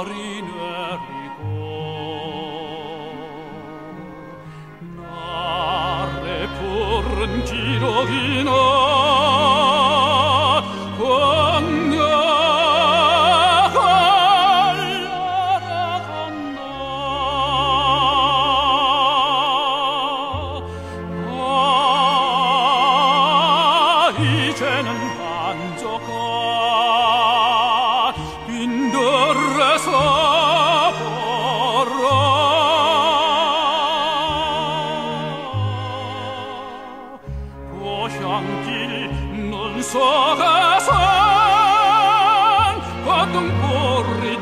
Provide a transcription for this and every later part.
날이 내리고 나의 푸른 기러기나 광야갈 날아간다. 아 이제는 만족하 manchi non so che son quando un corri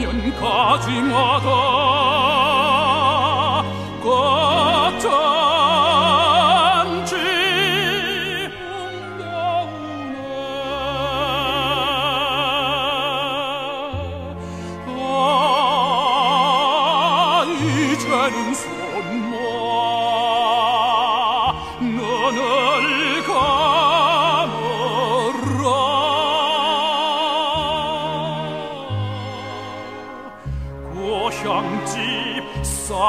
면가증하다. 거짠지 온다우네 아 이제는 고향집 쌀리우랑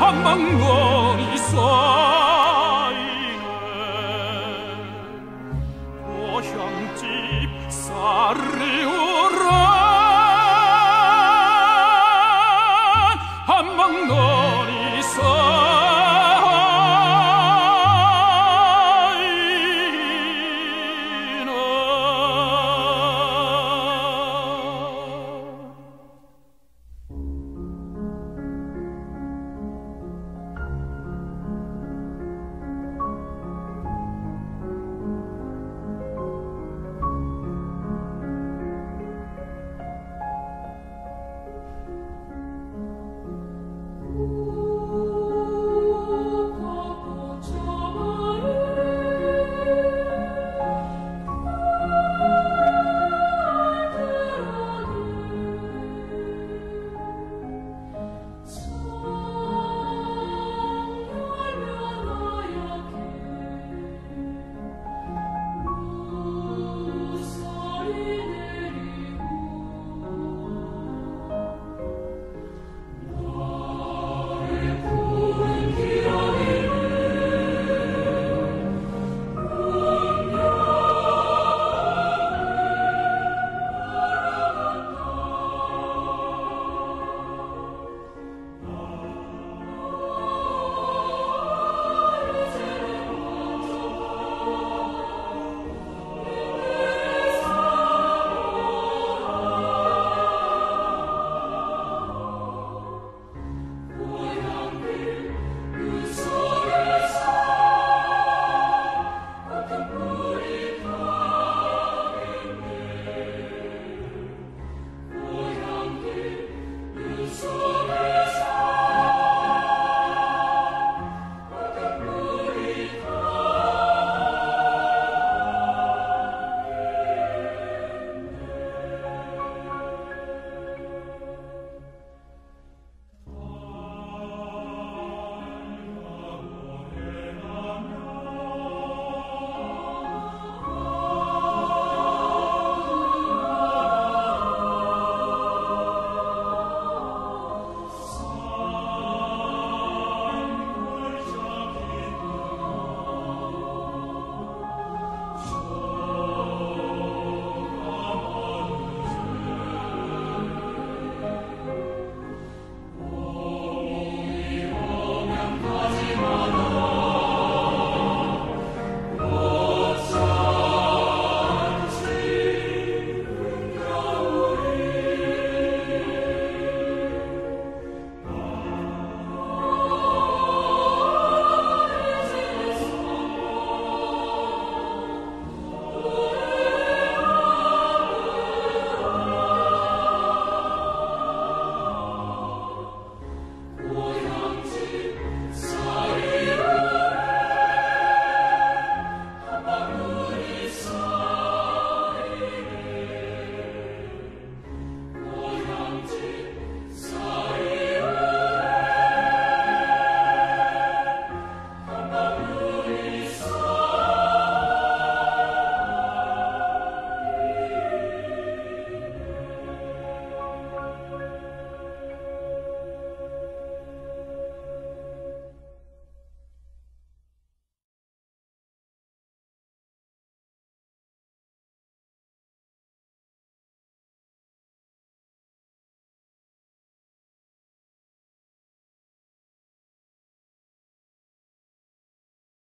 한방거리 쌓이네. 그 고향집 쌀리우